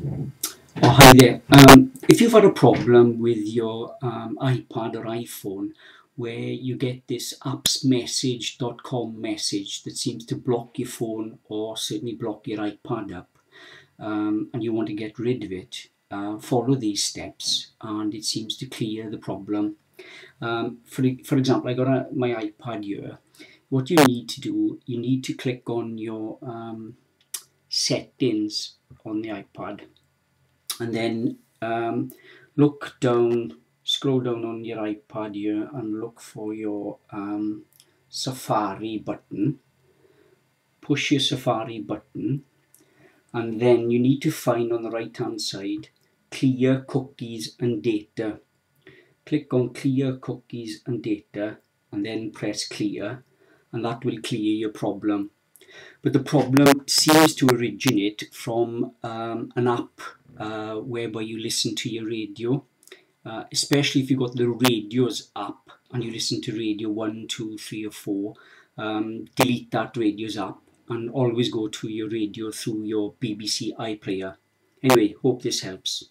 Oh, hi there. Um, if you've had a problem with your um, iPad or iPhone where you get this appsmsg.com message that seems to block your phone or certainly block your iPad up um, and you want to get rid of it, uh, follow these steps and it seems to clear the problem. Um, for, for example, I got a, my iPad here. What you need to do, you need to click on your um, settings on the iPad. And then um, look down scroll down on your iPad here and look for your um, Safari button. Push your Safari button. And then you need to find on the right hand side clear cookies and data. Click on clear cookies and data and then press clear. And that will clear your problem but the problem seems to originate from um, an app uh, whereby you listen to your radio, uh, especially if you've got the radios app and you listen to radio 1, 2, 3 or 4, um, delete that radios app and always go to your radio through your BBC iPlayer. Anyway, hope this helps.